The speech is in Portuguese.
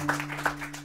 Aplausos